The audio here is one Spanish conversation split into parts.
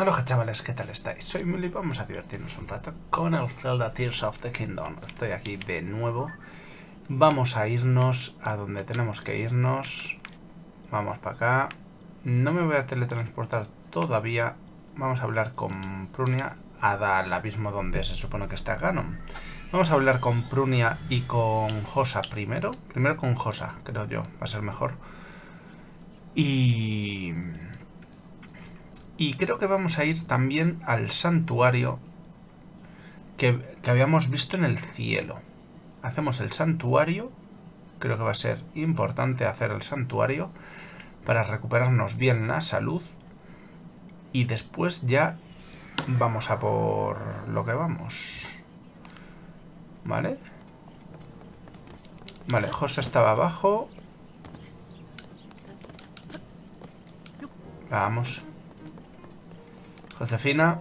Hola chavales, ¿qué tal estáis? Soy Mili, vamos a divertirnos un rato con el Zelda Tears of the Kingdom. Estoy aquí de nuevo. Vamos a irnos a donde tenemos que irnos. Vamos para acá. No me voy a teletransportar todavía. Vamos a hablar con Prunia al abismo donde se supone que está Ganon. Vamos a hablar con Prunia y con Josa primero. Primero con Josa, creo yo, va a ser mejor. Y... Y creo que vamos a ir también al santuario que, habíamos visto en el cielo. Hacemos el santuario. Creo que va a ser importante hacer el santuario para recuperarnos bien la salud. Y después ya vamos a por lo que vamos. ¿Vale? Vale, José estaba abajo. Vamos. Josefina.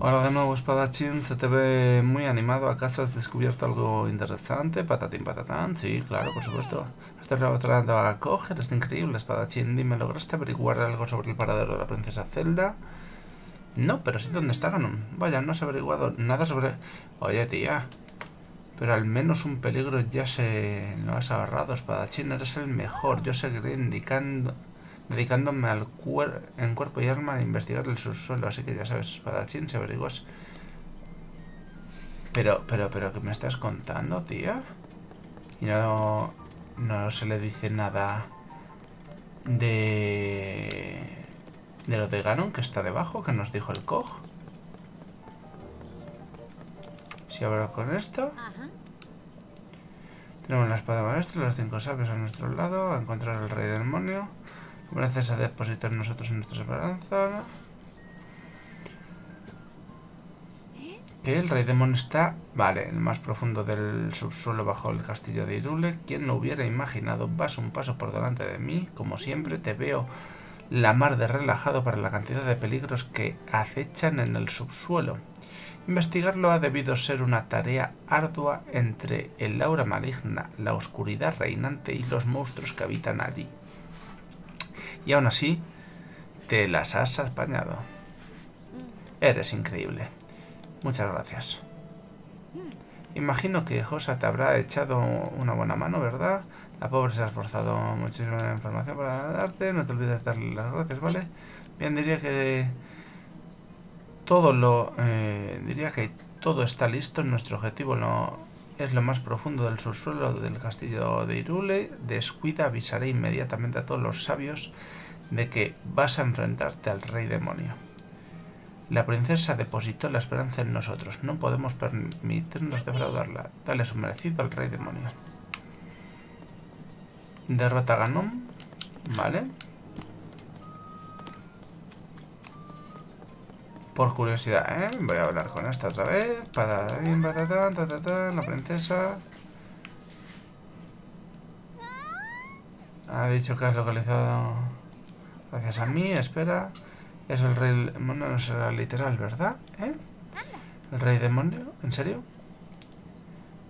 Hola de nuevo, espadachín. Se te ve muy animado. ¿Acaso has descubierto algo interesante? Patatín, patatán. Sí, claro, por supuesto. Estás tratando a coger. Es increíble, espadachín. Dime, ¿lograste averiguar algo sobre el paradero de la princesa Zelda? No, pero sí, ¿dónde está Ganon? Vaya, no has averiguado nada sobre... Oye, tía. Pero al menos un peligro ya se lo has ahorrado, espadachín. Eres el mejor. Yo seguiré indicando dedicándome al en cuerpo y alma a investigar el subsuelo. Así que ya sabes, espadachín, se averiguas. Pero, pero, pero, ¿qué me estás contando, tía? Y no, no se le dice nada de... De lo de Ganon que está debajo, que nos dijo el Koch. Si abro con esto... Tenemos la espada maestra, los cinco sabios a nuestro lado, a encontrar al rey demonio. Gracias a depositar nosotros en nuestra esperanza. Que el rey demonio está, vale, en el más profundo del subsuelo bajo el castillo de Irule. Quien lo hubiera imaginado, vas un paso por delante de mí. Como siempre, te veo la mar de relajado para la cantidad de peligros que acechan en el subsuelo. Investigarlo ha debido ser una tarea ardua entre el aura maligna, la oscuridad reinante y los monstruos que habitan allí. Y aún así, te las has apañado. Eres increíble. Muchas gracias. Imagino que Josa te habrá echado una buena mano, ¿verdad? La pobre se ha esforzado muchísima información para darte. No te olvides de darle las gracias, ¿vale? Bien, diría que todo lo... Eh, diría que todo está listo. Nuestro objetivo no es lo más profundo del subsuelo del castillo de Irule. Descuida, avisaré inmediatamente a todos los sabios de que vas a enfrentarte al rey demonio. La princesa depositó la esperanza en nosotros. No podemos permitirnos defraudarla. Dale su merecido al rey demonio. Derrota a Ganon. Vale. Por curiosidad, ¿eh? Voy a hablar con esta otra vez. La princesa. Ha dicho que has localizado... Gracias a mí, espera. Es el rey demonio, no será literal, ¿verdad? ¿Eh? ¿El rey demonio? ¿En serio?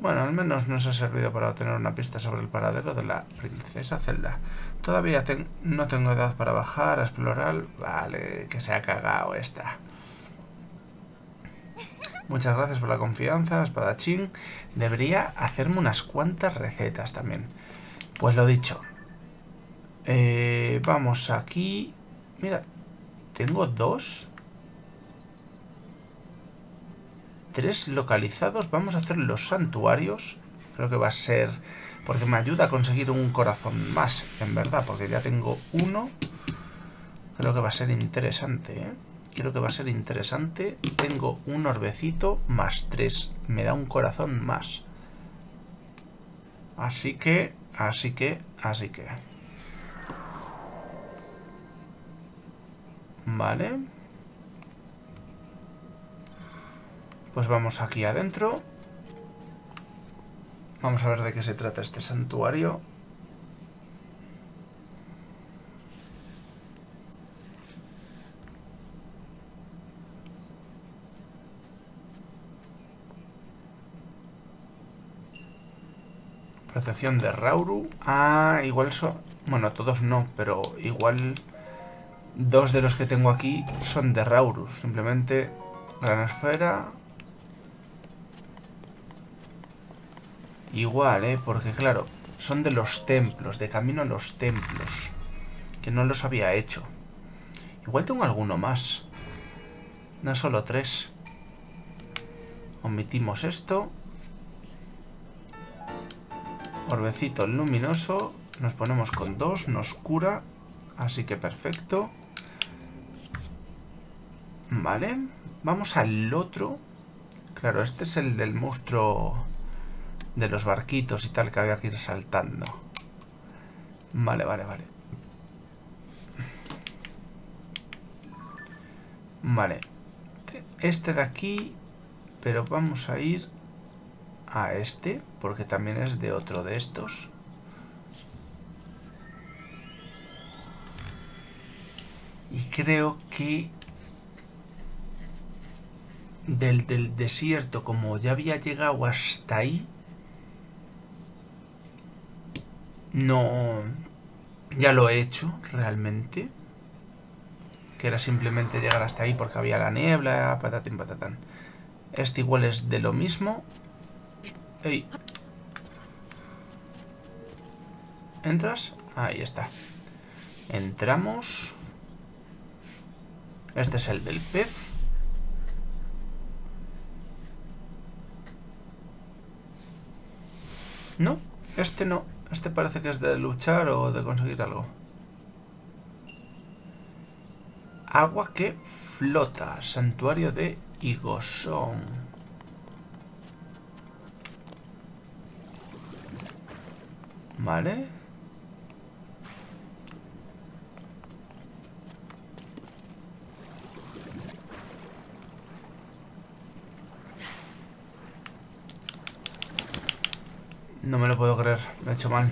Bueno, al menos nos ha servido para obtener una pista sobre el paradero de la princesa Zelda. Todavía no tengo edad para bajar a explorar. Vale, que se ha cagado esta. Muchas gracias por la confianza, espadachín. Debería hacerme unas cuantas recetas también. Pues lo dicho. Eh, vamos aquí. Mira, tengo dos. Tres localizados. Vamos a hacer los santuarios. Creo que va a ser... Porque me ayuda a conseguir un corazón más, en verdad. Porque ya tengo uno. Creo que va a ser interesante, ¿eh? Creo que va a ser interesante. Tengo un orbecito más 3. Me da un corazón más. Así que, así que, así que. Vale. Pues vamos aquí adentro. Vamos a ver de qué se trata este santuario. Protección de Rauru. Ah, igual eso... Bueno, todos no, pero igual Dos de los que tengo aquí son de Raurus. Simplemente gran esfera. Igual, ¿eh? Porque claro, son de los templos, de camino a los templos. Que no los había hecho. Igual tengo alguno más. No solo tres. Omitimos esto. Orbecito luminoso. Nos ponemos con dos, nos cura. Así que perfecto. Vale. Vamos al otro. Claro, este es el del monstruo de los barquitos y tal que había que ir saltando. Vale, vale, vale. Vale. Este de aquí, pero vamos a ir a este, porque también es de otro de estos. Y creo que del, del desierto, como ya había llegado hasta ahí, no... Ya lo he hecho, realmente. Que era simplemente llegar hasta ahí porque había la niebla, patatín patatán. Este igual es de lo mismo. Ey. ¿Entras? Ahí está. Entramos. Este es el del pez. No, este no. Este parece que es de luchar o de conseguir algo. Agua que flota. Santuario de Igosón. Vale. No me lo puedo creer, lo he hecho mal.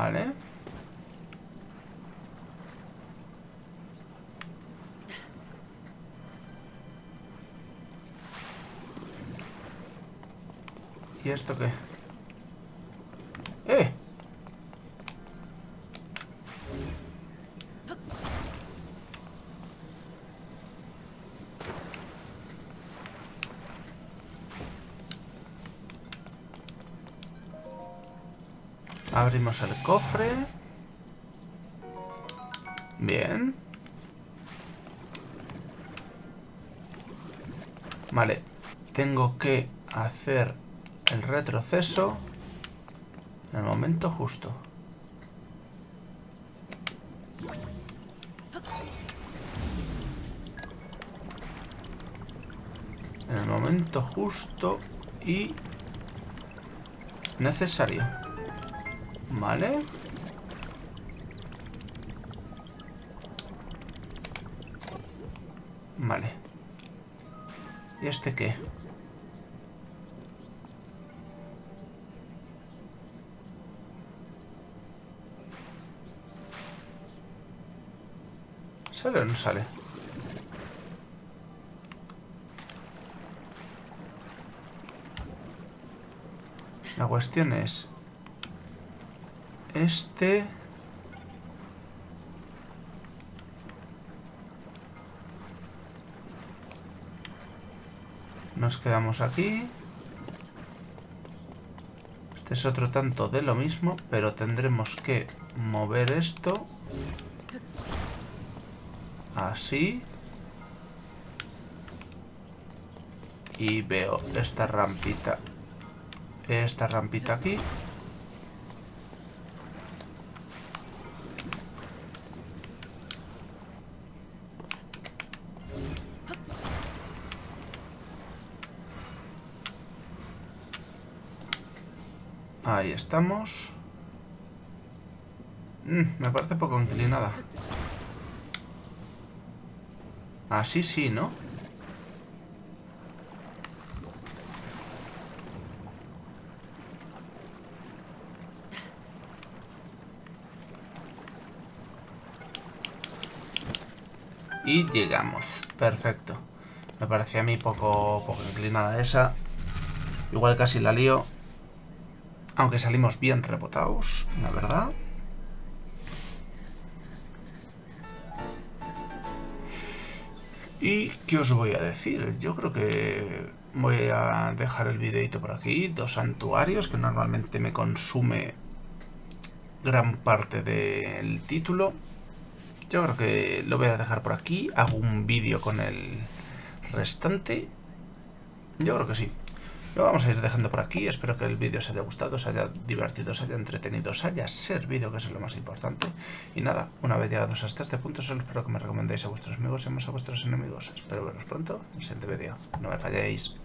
Vale. ¿Y esto qué? Abrimos el cofre. Bien. Vale. Tengo que hacer el retroceso en el momento justo. En el momento justo y necesario. ¿Vale? Vale. ¿Y este qué? ¿Sale o no sale? La cuestión es... Este... Nos quedamos aquí. Este es otro tanto de lo mismo, pero tendremos que mover esto Así. Y veo esta rampita. Esta rampita aquí. Ahí estamos. Mm, me parece poco inclinada. Así sí, ¿no? Y llegamos. Perfecto. Me parecía a mí poco, poco inclinada esa. Igual casi la lío. Aunque salimos bien rebotados, la verdad. ¿Y qué os voy a decir? Yo creo que voy a dejar el videito por aquí. Dos santuarios que normalmente me consume gran parte del título. Yo creo que lo voy a dejar por aquí. Hago un vídeo con el restante. Yo creo que sí. Lo vamos a ir dejando por aquí. Espero que el vídeo os haya gustado, os haya divertido, os haya entretenido, os haya servido, que es lo más importante. Y nada, una vez llegados hasta este punto, solo espero que me recomendéis a vuestros amigos y a vuestros enemigos. Espero veros pronto en el siguiente vídeo. No me falléis.